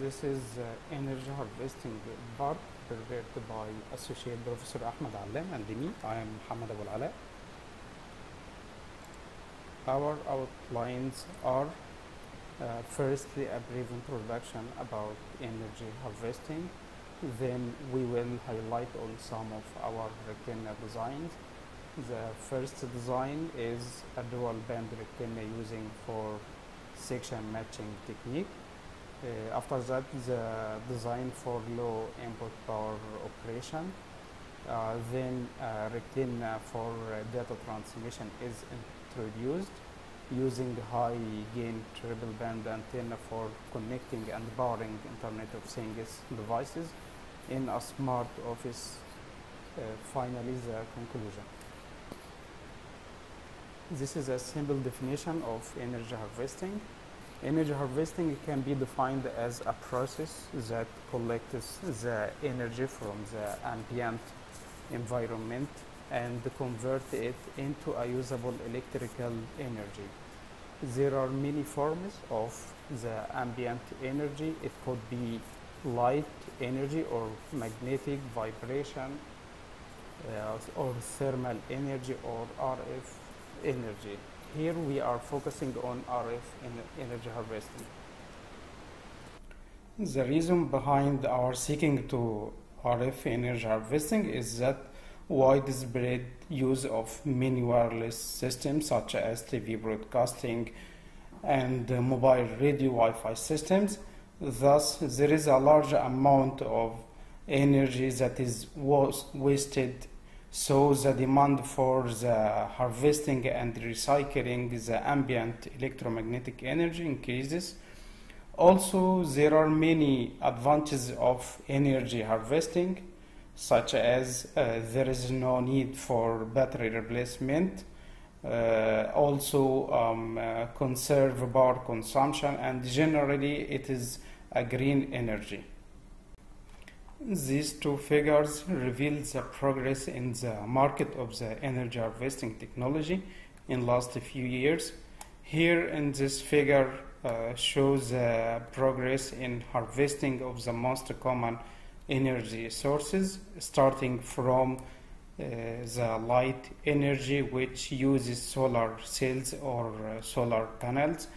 This is uh, energy harvesting part prepared by Associate Professor Ahmed Allam and me. I am Muhammad Abu Ala. Our outlines are uh, firstly a brief introduction about energy harvesting. Then we will highlight on some of our rectenna designs. The first design is a dual band rectenna using four section matching technique. Uh, after that, the design for low input power operation. Uh, then uh, rectenna for uh, data transmission is introduced using high gain triple band antenna for connecting and powering Internet of Things devices in a smart office. Uh, finally, the conclusion. This is a simple definition of energy harvesting. Energy harvesting can be defined as a process that collects the energy from the ambient environment and convert it into a usable electrical energy. There are many forms of the ambient energy. It could be light energy or magnetic vibration uh, or thermal energy or RF energy. Here we are focusing on RF energy harvesting. The reason behind our seeking to RF energy harvesting is that widespread use of many wireless systems such as TV broadcasting and mobile radio Wi-Fi systems. Thus, there is a large amount of energy that is was wasted so the demand for the harvesting and recycling the ambient electromagnetic energy increases. Also, there are many advantages of energy harvesting, such as uh, there is no need for battery replacement, uh, also um, uh, conserve power consumption, and generally it is a green energy. These two figures reveal the progress in the market of the energy harvesting technology in last few years. Here in this figure uh, shows the progress in harvesting of the most common energy sources, starting from uh, the light energy, which uses solar cells or uh, solar panels,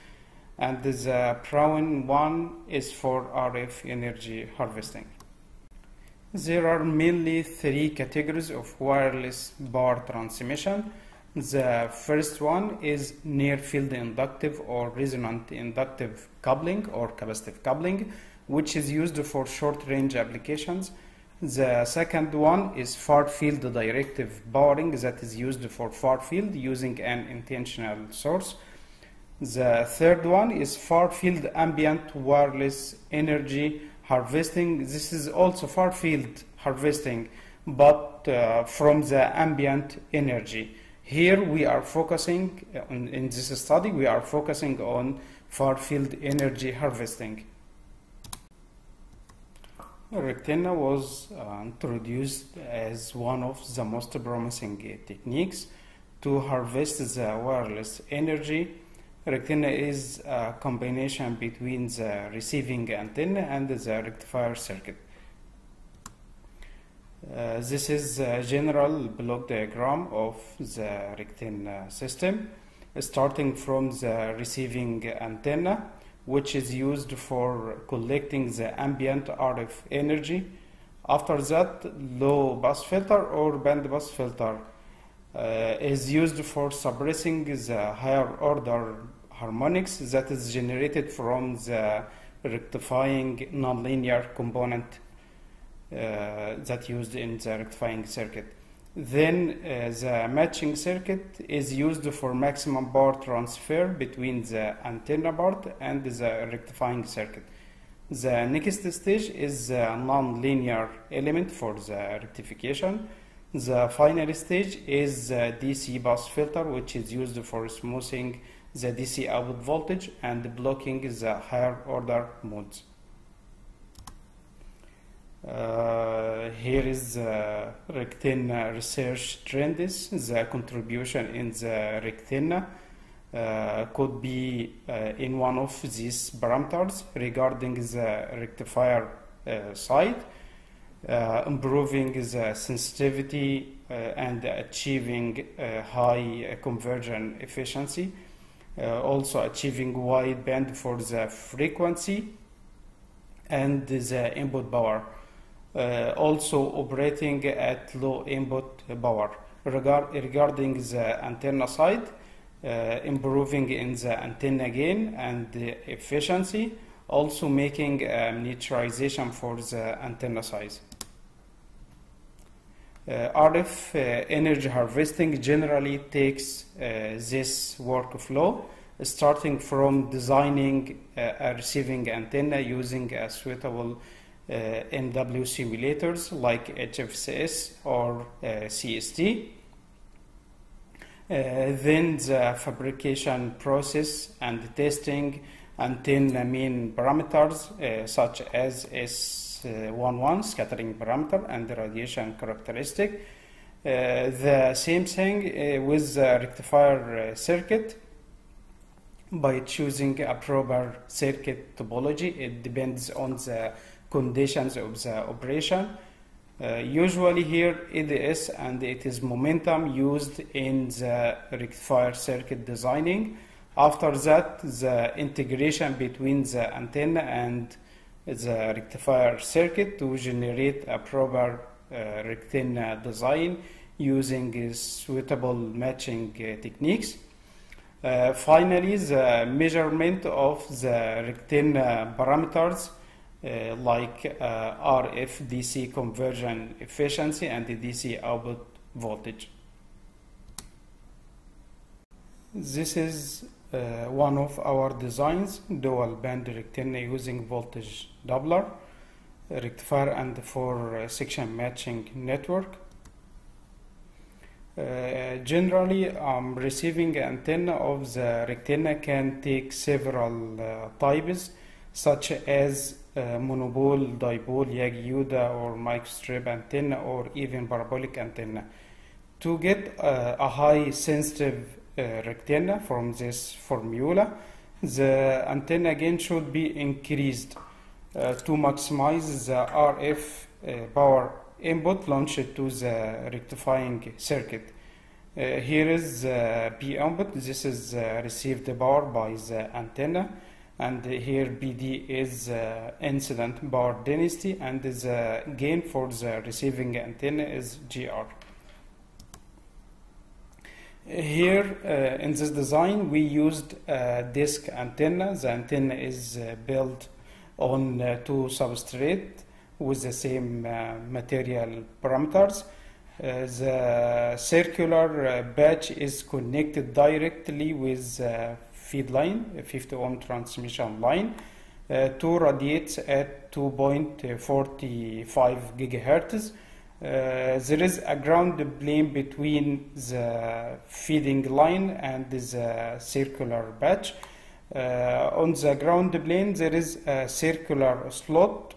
and the brown one is for RF energy harvesting. There are mainly three categories of wireless power transmission. The first one is near field inductive or resonant inductive coupling or capacitive coupling, which is used for short range applications. The second one is far field directive powering that is used for far field using an intentional source. The third one is far field ambient wireless energy harvesting. This is also far field harvesting, but uh, from the ambient energy. Here we are focusing, on, in this study, we are focusing on far field energy harvesting. Rectenna was uh, introduced as one of the most promising uh, techniques to harvest the wireless energy Rectenna is a combination between the receiving antenna and the rectifier circuit. Uh, this is a general block diagram of the Rectenna system, starting from the receiving antenna, which is used for collecting the ambient RF energy. After that, low pass filter or band pass filter is used for suppressing the higher order harmonics that is generated from the rectifying nonlinear component uh, that used in the rectifying circuit. Then uh, the matching circuit is used for maximum power transfer between the antenna part and the rectifying circuit. The next stage is the non-linear element for the rectification. The final stage is the DC bus filter, which is used for smoothing the DC output voltage and blocking the higher order modes. Uh, here is the Rectenna research trends, the contribution in the Rectenna. uh, could be uh, in one of these parameters regarding the rectifier uh, side, improving the sensitivity uh, and achieving uh, high conversion efficiency, also achieving wide band for the frequency and the input power. also operating at low input power. Regard, regarding the antenna side, uh, improving in the antenna gain and the efficiency, also making a miniaturization for the antenna size. Uh, RF uh, energy harvesting generally takes uh, this workflow, starting from designing uh, a receiving antenna using a suitable uh, MW simulators like HFSS or CST. Uh, then the fabrication process and testing antenna main parameters uh, such as S11 scattering parameter and the radiation characteristic. Uh, the same thing with the rectifier circuit by choosing a proper circuit topology. It depends on the conditions of the operation. Uh, usually here ADS and it is momentum used in the rectifier circuit designing. After that, the integration between the antenna and the rectifier circuit to generate a proper uh, rectenna design using suitable matching uh, techniques. Uh, finally, the measurement of the rectenna parameters uh, like uh, RF DC conversion efficiency and the DC output voltage. This is uh, one of our designs, dual band rectenna using voltage doubler, rectifier and four section matching network. Uh, generally, um, receiving antenna of the rectenna can take several uh, types, such as uh, monopole, dipole, Yagi-Uda, or microstrip antenna, or even parabolic antenna. To get uh, a high sensitive uh, rectenna from this formula, the antenna gain should be increased uh, to maximize the RF uh, power input launched to the rectifying circuit. Uh, here is the P input. This is uh, received power by the antenna and here BD is incident power density and the gain for the receiving antenna is GR. Here uh, in this design we used a disk antenna. The antenna is uh, built on uh, two substrate with the same uh, material parameters. Uh, the circular batch is connected directly with feed line, a 50 ohm transmission line, uh, two radiates at 2.45 gigahertz. Uh, there is a ground plane between the feeding line and the circular batch. Uh, on the ground plane, there is a circular slot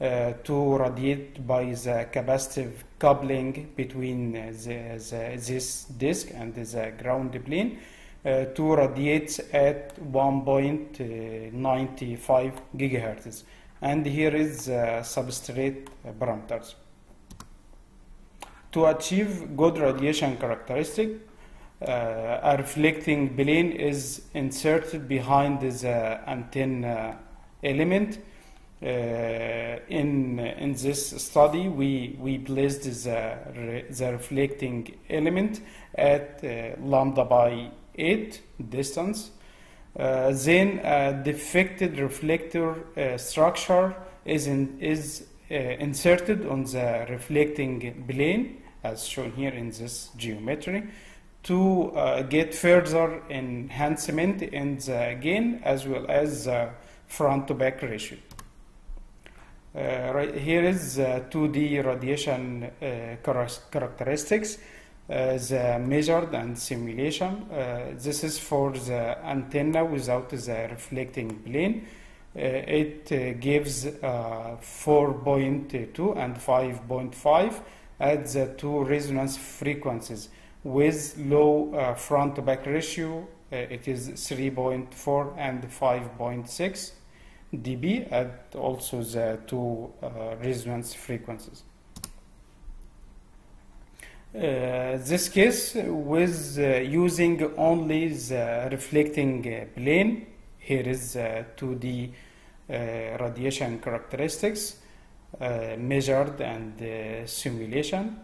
uh, to radiate by the capacitive coupling between the, the, this disk and the ground plane. Uh, two radiates at 1.95 gigahertz. And here is uh, substrate parameters. To achieve good radiation characteristic, uh, a reflecting plane is inserted behind the antenna element. Uh, in in this study, we we placed the the reflecting element at uh, lambda by 8 distance. Uh, then a defected reflector uh, structure is, in, is uh, inserted on the reflecting plane as shown here in this geometry to uh, get further enhancement in the gain as well as the front to back ratio. Uh, right here is 2D radiation uh, characteristics uh, the measured and simulation. Uh, this is for the antenna without the reflecting plane. Uh, it gives 4.2 and 5.5 at the two resonance frequencies with low front to back ratio uh, it is 3.4 and 5.6 dB at also the two uh, resonance frequencies. Uh, this case with uh, using only the reflecting uh, plane here is 2D radiation characteristics measured and simulation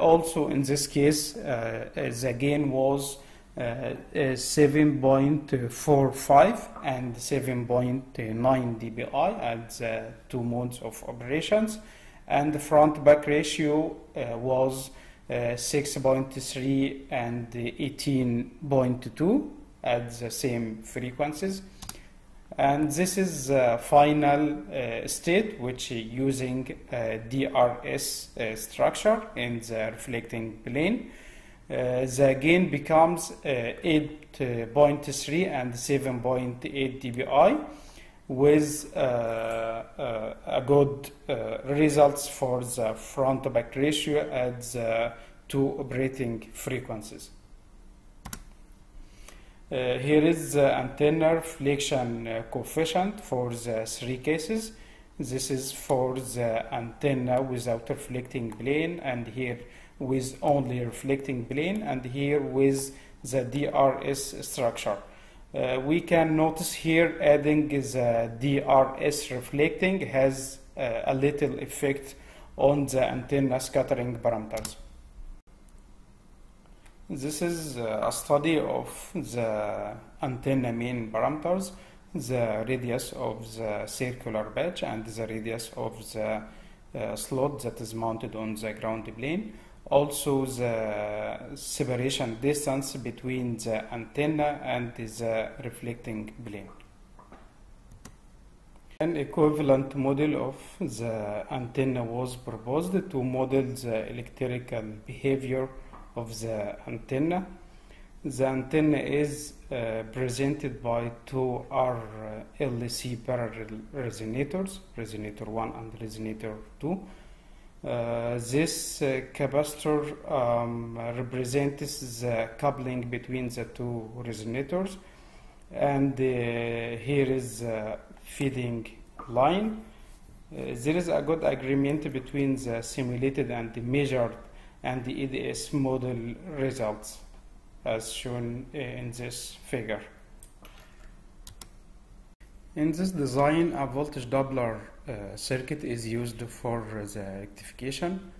also in this case the gain was uh, 7.45 and 7.9 dBi at the two modes of operations and the front back ratio uh, was uh, 6.3 and 18.2 at the same frequencies. And this is the final uh, state which using DRS structure in the reflecting plane. Uh, the gain becomes uh, 8.3 and 7.8 dBi with uh, a good results for the front to back ratio at the two operating frequencies. Uh, here is the antenna reflection uh, coefficient for the three cases. This is for the antenna without reflecting plane and here with only reflecting plane and here with the DRS structure. Uh, we can notice here adding the DRS reflecting has uh, a little effect on the antenna scattering parameters. This is uh, a study of the antenna main parameters, the radius of the circular patch and the radius of the uh, slot that is mounted on the ground plane also the separation distance between the antenna and the reflecting plane. An equivalent model of the antenna was proposed to model the electrical behavior of the antenna. The antenna is uh, presented by two RLC parallel resonators, resonator 1 and resonator 2 uh, this uh, capacitor um, represents the coupling between the two resonators and uh, here is the feeding line. Uh, there is a good agreement between the simulated and the measured and the EDS model results as shown in this figure. In this design, a voltage doubler uh, circuit is used for the rectification.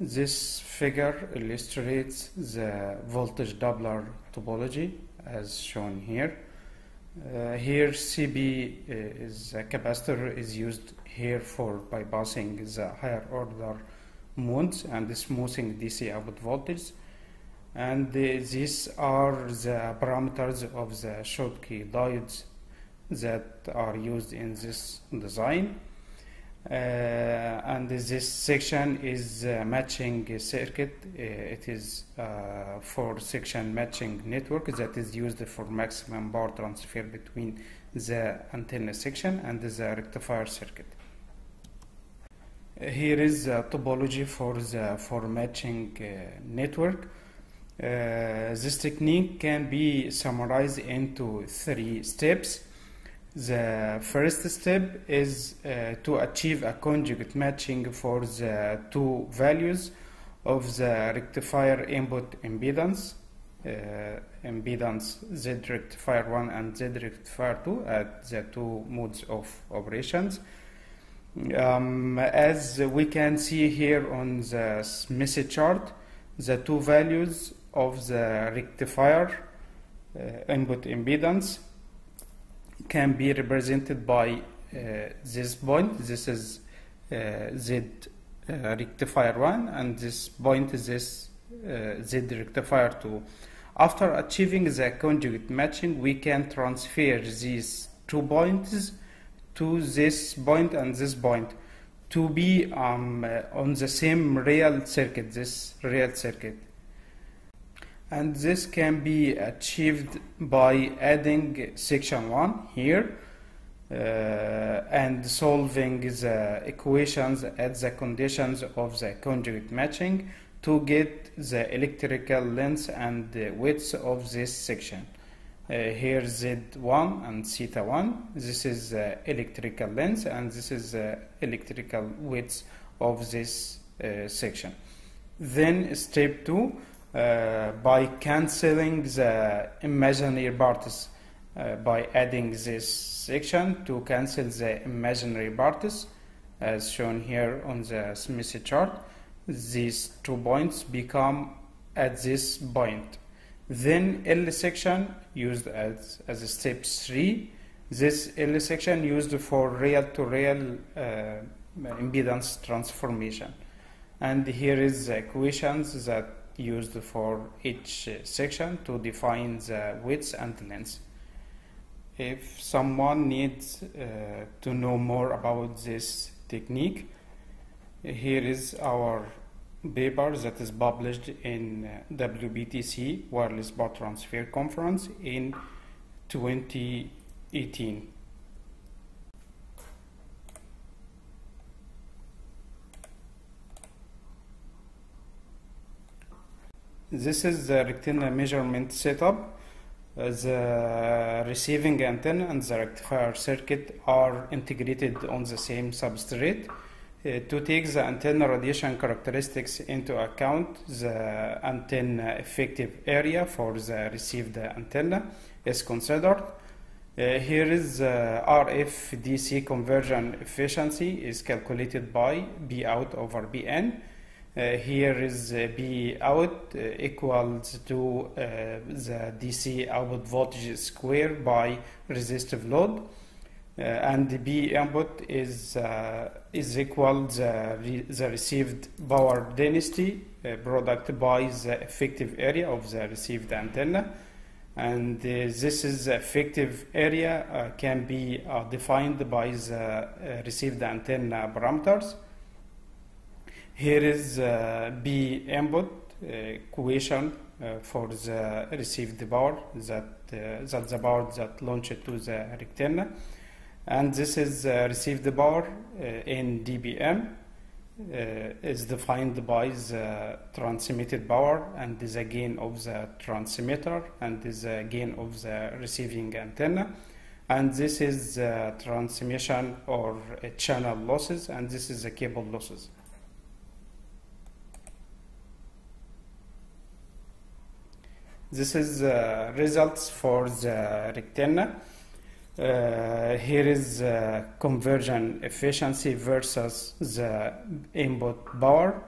This figure illustrates the voltage doubler topology as shown here. Uh, here CB is a capacitor is used here for bypassing the higher order modes and smoothing DC output voltage and uh, these are the parameters of the Schottky diodes that are used in this design. Uh, and this section is matching circuit. Uh, it is uh, four section matching network that is used for maximum power transfer between the antenna section and the rectifier circuit. Here is the topology for the for matching uh, network. Uh, this technique can be summarized into three steps. The first step is uh, to achieve a conjugate matching for the two values of the rectifier input impedance, uh, impedance Z rectifier 1 and Z rectifier 2 at the two modes of operations. Um, as we can see here on the Smith chart, the two values of the rectifier uh, input impedance can be represented by uh, this point. This is uh, Z uh, rectifier 1 and this point is this Z rectifier 2. After achieving the conjugate matching, we can transfer these two points to this point and this point to be um, uh, on the same real circuit, this real circuit and this can be achieved by adding section 1 here uh, and solving the equations at the conditions of the conjugate matching to get the electrical length and width of this section. Uh, here Z1 and theta 1 this is the electrical length and this is the electrical width of this uh, section. Then step 2 uh, by cancelling the imaginary parts uh, by adding this section to cancel the imaginary parts as shown here on the Smith chart these two points become at this point then L section used as, as a step 3. This L section used for real to real uh, impedance transformation. And here is the equations that used for each section to define the width and length. If someone needs uh, to know more about this technique, here is our paper that is published in WPTC Wireless Power Transfer Conference in 2018. This is the rectenna measurement setup. Uh, the receiving antenna and the rectifier circuit are integrated on the same substrate. Uh, to take the antenna radiation characteristics into account, the antenna effective area for the received antenna is considered. Uh, here is uh, RF DC conversion efficiency is calculated by B out over Bn. Uh, here is uh, B out uh, equals to the DC output voltage square by resistive load. Uh, and the B input is uh, is equal the, re the received power density uh, product by the effective area of the received antenna. And this is effective area can be defined by the received antenna parameters. Here is B input equation uh, for the received power that uh, that the power that launched to the rectenna and this is uh, received power uh, in dBm uh, is defined by the transmitted power and a gain of the transmitter and a gain of the receiving antenna. And this is uh, transmission or uh, channel losses and this is the cable losses. This is uh, results for the rectenna uh, here is uh, conversion efficiency versus the input power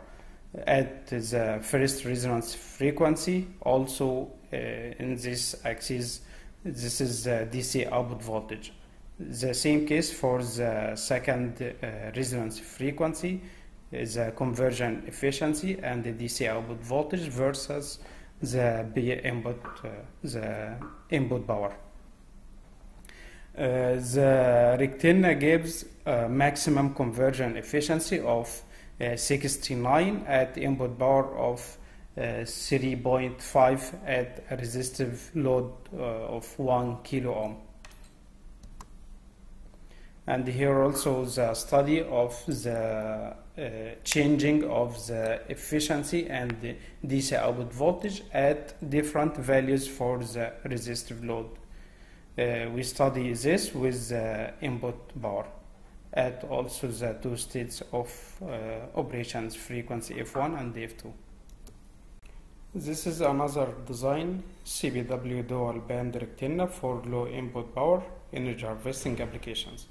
at the first resonance frequency. Also, uh, in this axis, this is the DC output voltage. The same case for the second uh, resonance frequency is conversion efficiency and the DC output voltage versus the input, uh, the input power. Uh, the Rectenna gives a maximum conversion efficiency of uh, 69 at input power of uh, 3.5 at a resistive load uh, of 1 kilo ohm. And here also the study of the uh, changing of the efficiency and the DC output voltage at different values for the resistive load. Uh, we study this with the input bar at also the two states of uh, operations frequency F1 and F2. This is another design CPW dual band rectenna for low input power energy harvesting applications.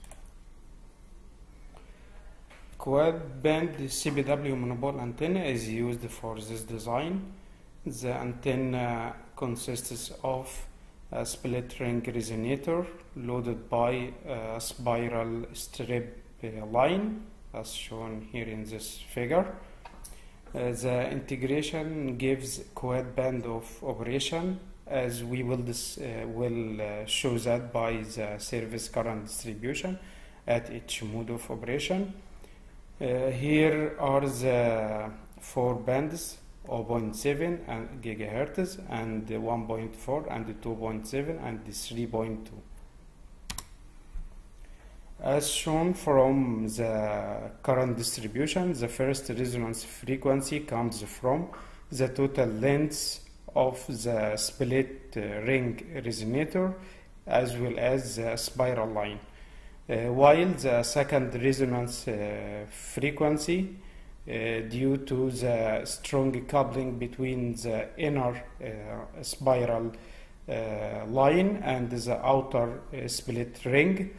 Quad band CPW monopole antenna is used for this design. The antenna consists of a split ring resonator loaded by a spiral strip uh, line as shown here in this figure. Uh, the integration gives quad band of operation as we will, uh, will uh, show that by the surface current distribution at each mode of operation. Uh, here are the four bands 0.7 and gigahertz and 1.4 and 2.7 and 3.2 As shown from the current distribution, the first resonance frequency comes from the total length of the split uh, ring resonator as well as the spiral line. Uh, while the second resonance uh, frequency due to the strong coupling between the inner uh, spiral uh, line and the outer split ring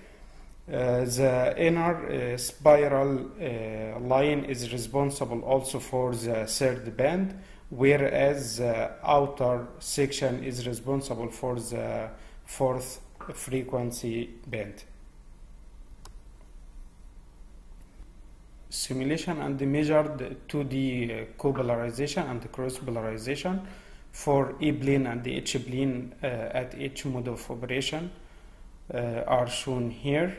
uh, the inner uh, spiral uh, line is responsible also for the third band, whereas the outer section is responsible for the fourth frequency band. Simulation and the measured 2D copolarization and cross polarization for E-plane and the H-plane at each mode of operation are shown here.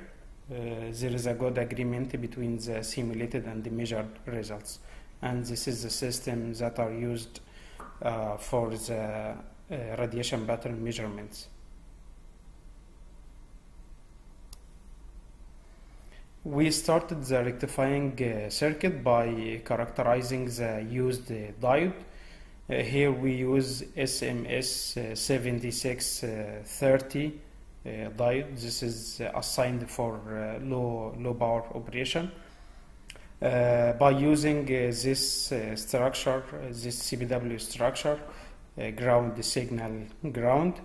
Uh, there is a good agreement between the simulated and the measured results. And this is the system that are used uh, for the uh, radiation pattern measurements. We started the rectifying uh, circuit by characterizing the used uh, diode. Uh, here we use SMS 7630 uh, diode. This is uh, assigned for uh, low low power operation. by using this structure, this CPW structure, ground signal ground,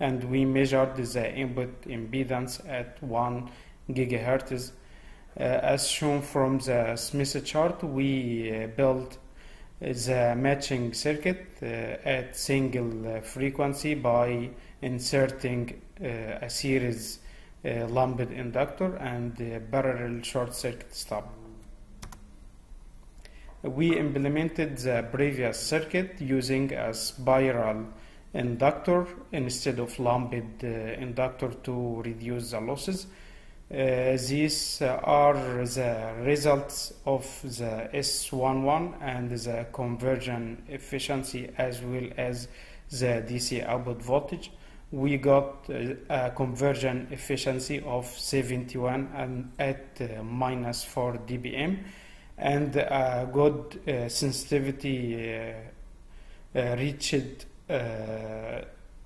and we measured the input impedance at 1 gigahertz. Uh, as shown from the Smith chart, we uh, built the matching circuit uh, at single frequency by inserting a series lumped inductor and parallel short circuit stub. We implemented the previous circuit using a spiral inductor instead of lumped uh, inductor to reduce the losses. Uh, these uh, are the results of the S11 and the conversion efficiency as well as the DC output voltage. We got uh, a conversion efficiency of 71 and at uh, minus 4 dBm and a good uh, sensitivity uh, reached uh,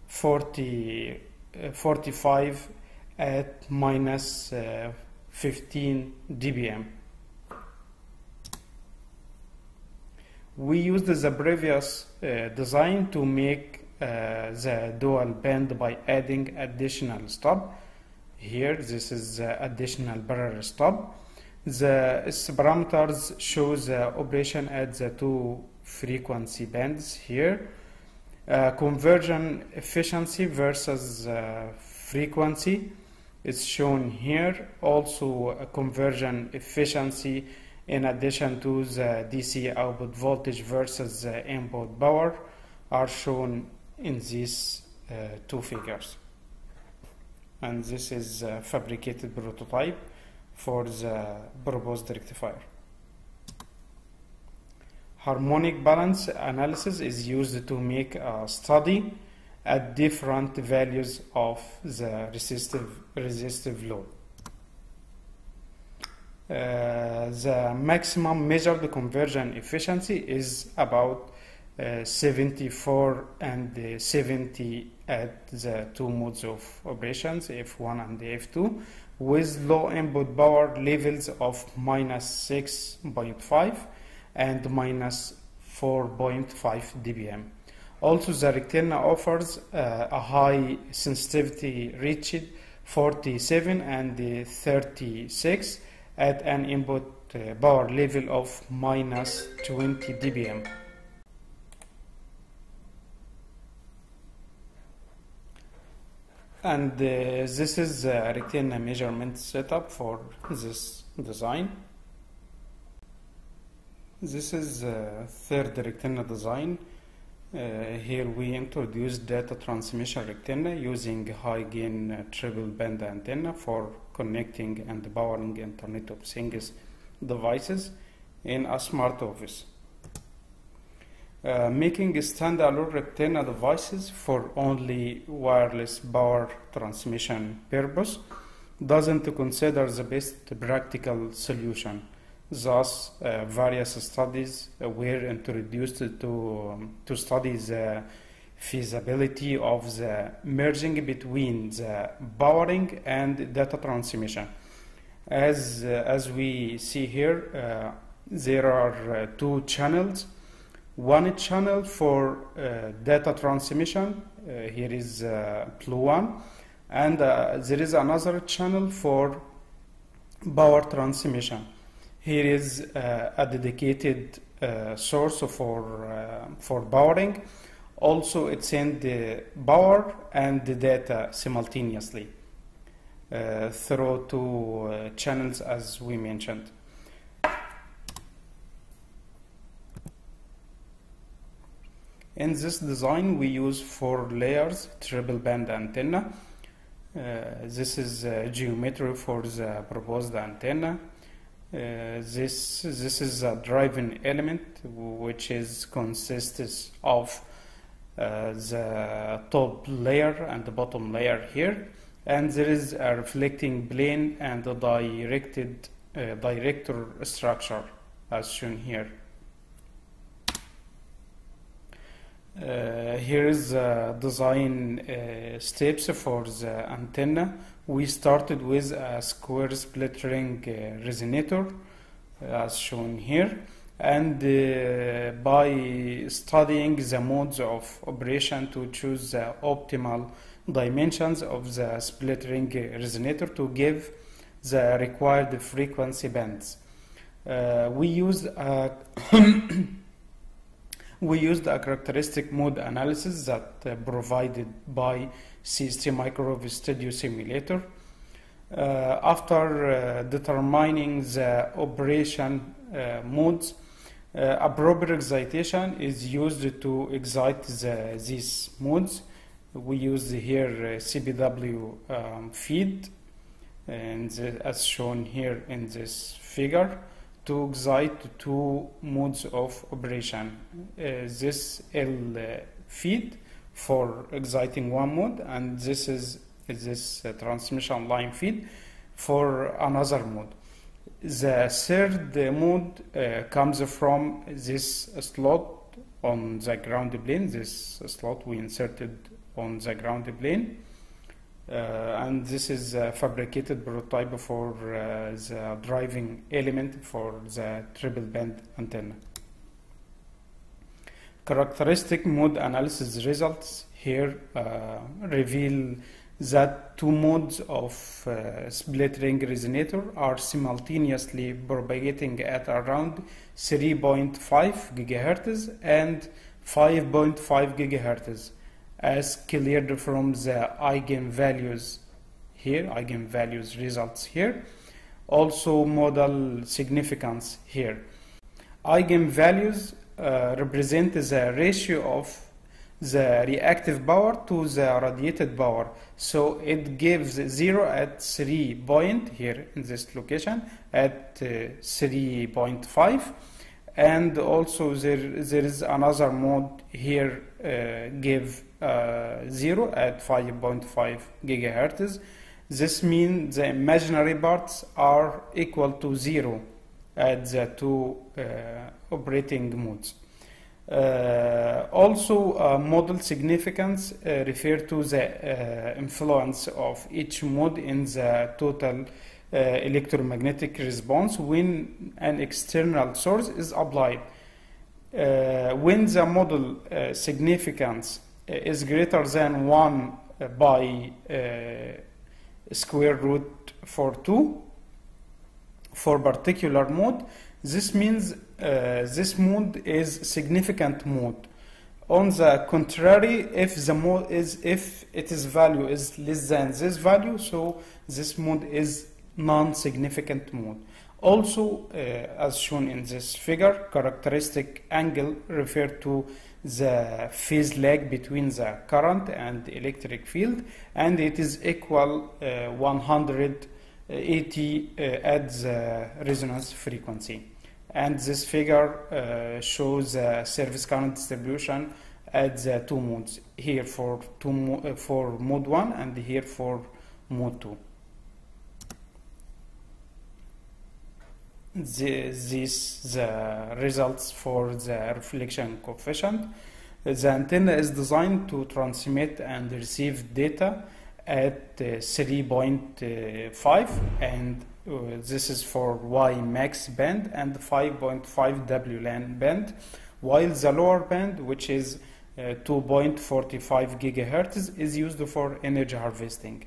40, 45 at minus 15 dBm. We used the previous design to make uh, the dual band by adding additional stub. Here, this is the additional parallel stub. The parameters show the operation at the two frequency bands here. Uh, conversion efficiency versus uh, frequency is shown here. Also, a conversion efficiency in addition to the DC output voltage versus the input power are shown in these uh, two figures and this is a fabricated prototype for the proposed rectifier. Harmonic balance analysis is used to make a study at different values of the resistive, resistive load. Uh, the maximum measured conversion efficiency is about uh, 74 and uh, 70 at the two modes of operations, F1 and F2, with low input power levels of minus 6.5 and minus 4.5 dBm. Also, the offers uh, a high sensitivity reached 47 and 36 at an input uh, power level of minus 20 dBm. And uh, this is the Rectenna measurement setup for this design. This is the third Rectenna design. Uh, here we introduce data transmission antenna using high gain uh, triple band antenna for connecting and powering Internet of Things devices in a smart office. Uh, making standalone Rectenna devices for only wireless power transmission purpose. doesn't consider the best practical solution. Thus, uh, various studies were introduced to, um, to study the feasibility of the merging between the powering and data transmission. As, uh, as we see here, uh, there are uh, two channels. One channel for uh, data transmission, uh, here is blue one, and there is another channel for power transmission. Here is a dedicated source for, for powering. Also, it sends the power and the data simultaneously uh, through two uh, channels as we mentioned. In this design we use four layers triple band antenna. Uh, this is uh, geometry for the proposed antenna. Uh, this this is a driving element which is consists of uh, the top layer and the bottom layer here and there is a reflecting plane and a directed uh, director structure as shown here. Uh, here is uh, design uh, steps for the antenna. We started with a square split ring uh, resonator as shown here and uh, by studying the modes of operation to choose the optimal dimensions of the split ring resonator to give the required frequency bands. Uh, we used a we used a characteristic mode analysis that uh, provided by CST Microwave Studio Simulator. Uh, after uh, determining the operation uh, modes, uh, appropriate excitation is used to excite the, these modes. We use here CPW um, feed, and the, as shown here in this figure, to excite two modes of operation. Uh, this L uh, feed for exciting one mode, and this is this uh, transmission line feed for another mode. The third mode uh, comes from this slot on the ground plane. This slot we inserted on the ground plane. Uh, and this is a fabricated prototype for uh, the driving element for the triple band antenna. Characteristic mode analysis results here uh, reveal that two modes of uh, split ring resonator are simultaneously propagating at around 3.5 gigahertz and 5.5 gigahertz as cleared from the eigenvalues here, eigenvalues results here. Also model significance here. Eigenvalues uh, represent the ratio of the reactive power to the radiated power. So it gives 0 at 3 point here in this location at uh, 3.5 and also there, there is another mode here uh, give uh, 0 at 5.5 gigahertz. This means the imaginary parts are equal to 0 at the two uh, operating modes. Uh, also, uh, model significance uh, refer to the influence of each mode in the total Uh, electromagnetic response when an external source is applied. Uh, when the model uh, significance is greater than 1 by square root for 2 for particular mode, this means uh, this mode is significant mode. On the contrary, if the mode is if its value is less than this value, so this mode is non-significant mode. Also, uh, as shown in this figure, characteristic angle refer to the phase lag between the current and electric field, and it is equal uh, 180 uh, at the resonance frequency and this figure uh, shows the surface current distribution at the two modes here for two mo uh, for mode 1 and here for mode 2 the, this the results for the reflection coefficient. The antenna is designed to transmit and receive data at uh, 3.5 and uh, this is for WiMAX band and 5.5 WLAN band, while the lower band, which is uh, 2.45 gigahertz, is used for energy harvesting.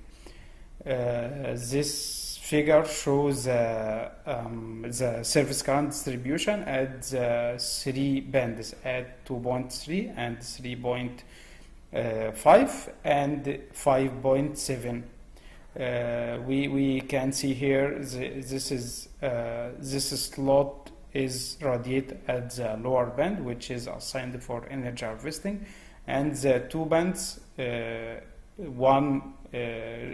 Uh, this figure shows uh, um, the surface current distribution at the three bands at 2.3 and 3.5 and 5.7. Uh, we we can see here the, this is uh, this slot is radiate at the lower band, which is assigned for energy harvesting, and the two bands, uh, one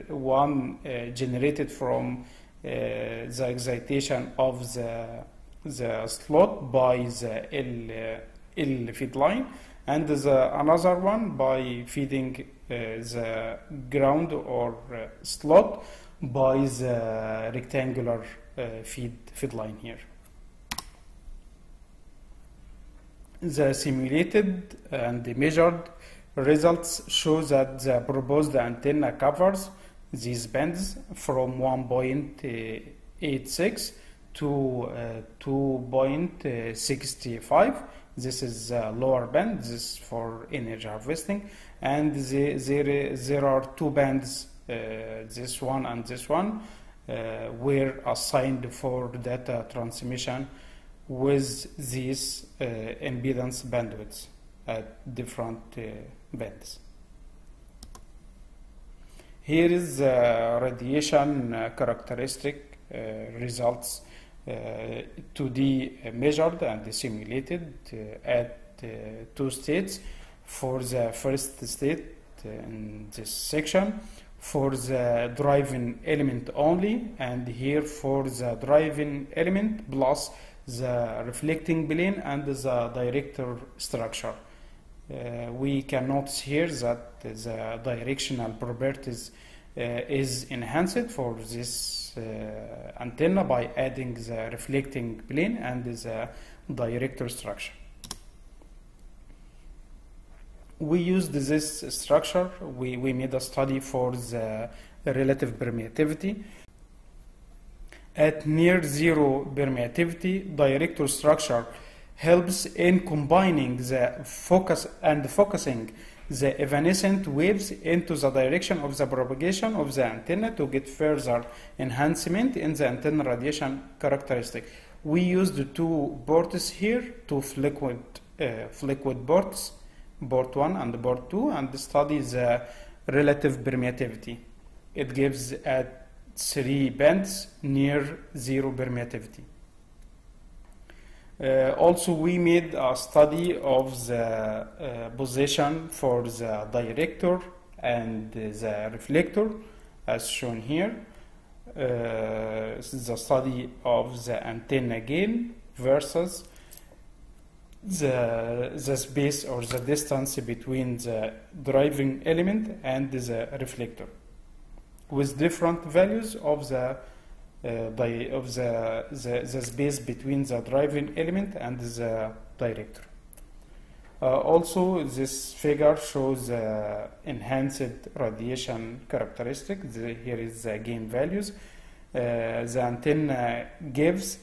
one uh, generated from uh, the excitation of the the slot by the L L feed line, and the another one by feeding uh, the ground or uh, slot by the rectangular uh, feed feed line here. The simulated and the measured results show that the proposed antenna covers these bands from 1.86 to uh, 2.65. This is uh, lower band. This is for energy harvesting, and the, there there are two bands. Uh, this one and this one uh, were assigned for data transmission with these uh, impedance bandwidths at different uh, bands. Here is uh, radiation uh, characteristic uh, results uh, 2D measured and simulated uh, at uh, two states. For the first state in this section, for the driving element only, and here for the driving element plus the reflecting plane and the director structure. Uh, we can notice here that the directional properties uh, is enhanced for this uh, antenna by adding the reflecting plane and the director structure. We used this structure, we, we made a study for the relative permittivity. At near zero permittivity, director structure helps in combining the focus and focusing the evanescent waves into the direction of the propagation of the antenna to get further enhancement in the antenna radiation characteristic. We used two ports here, two Floquet, uh, Floquet ports, port 1 and port 2, and study the relative permittivity. It gives at three bands near zero permittivity. Uh, also, we made a study of the uh, position for the director and the reflector, as shown here. Uh, this is a study of the antenna gain versus the, the space or the distance between the driving element and the reflector with different values of the by of the, the, the space between the driving element and the director. Uh, also, this figure shows uh, enhanced radiation characteristic. The, here is the gain values. Uh, the antenna gives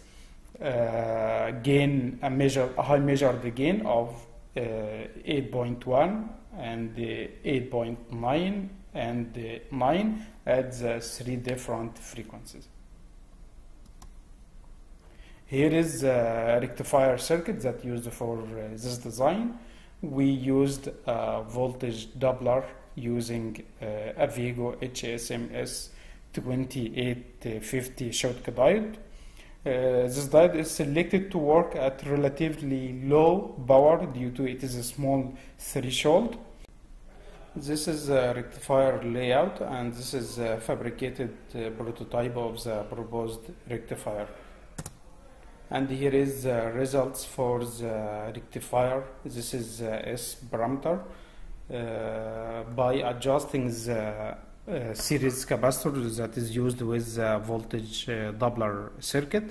uh, gain a measure a high measured gain of uh, 8.1 and 8.9 and 9 at the three different frequencies. Here is a rectifier circuit that used for uh, this design. We used a voltage doubler using uh, Avago HSMS 2850 Schottky diode. Uh, this diode is selected to work at relatively low power due to it is a small threshold. This is a rectifier layout and this is a fabricated uh, prototype of the proposed rectifier and here is the results for the rectifier. This is uh, S parameter uh, by adjusting the uh, series capacitor that is used with the voltage uh, doubler circuit.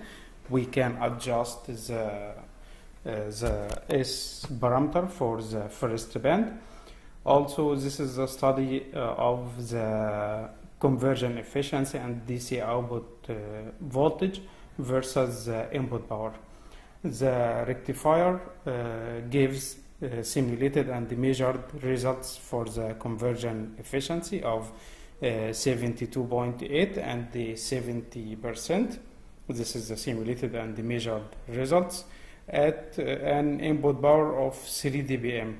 We can adjust the, uh, the S parameter for the first band. Also, this is a study uh, of the conversion efficiency and DC output uh, voltage versus the input power. The rectifier uh, gives uh, simulated and measured results for the conversion efficiency of 72.8 and the 70%. This is the simulated and the measured results at uh, an input power of 3 dBm.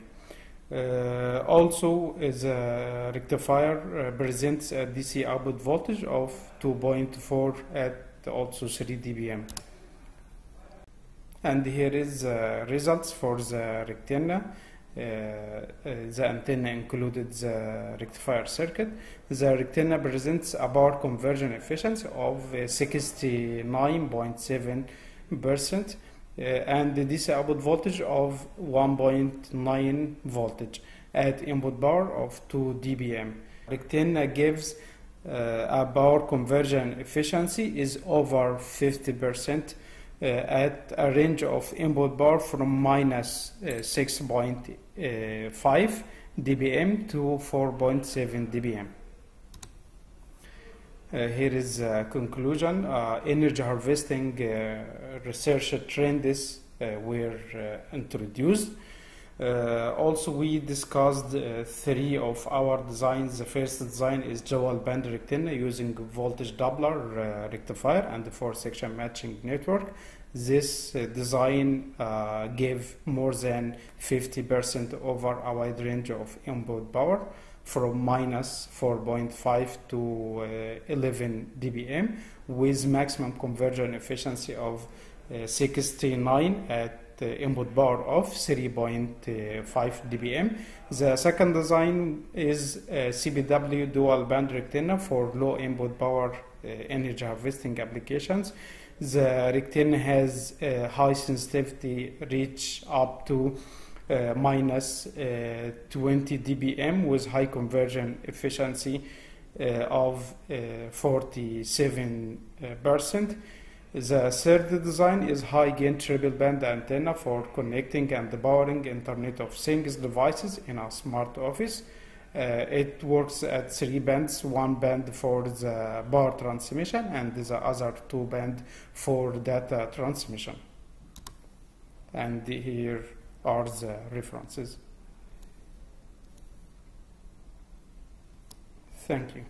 Uh, also, the rectifier uh, presents a DC output voltage of 2.4 at also 3 dBm. And here is uh, results for the rectenna. Uh, uh, the antenna included the rectifier circuit. The rectenna presents a power conversion efficiency of 69.7 percent uh, and the DC output voltage of 1.9 voltage at input power of 2 dBm. Rectenna gives uh, a power conversion efficiency is over 50 percent uh, at a range of input power from minus, uh, 6.5 dBm to 4.7 dBm. Uh, here is a conclusion. Uh, energy harvesting uh, research trends were introduced. Uh, also, we discussed uh, three of our designs. The first design is dual band rectenna using voltage doubler uh, rectifier and the four section matching network. This design gave more than 50% over a wide range of input power from minus 4.5 to uh, 11 dBm with maximum conversion efficiency of uh, 69 at input power of 3.5 dBm. The second design is CPW dual band rectenna for low input power uh, energy harvesting applications. The rectenna has a high sensitivity reach up to uh, minus, uh, 20 dBm with high conversion efficiency uh, of 47 percent. The third design is high gain triple band antenna for connecting and powering Internet of Things devices in a smart office. Uh, it works at three bands one band for the power transmission and the other two band for data transmission. And here are the references. Thank you.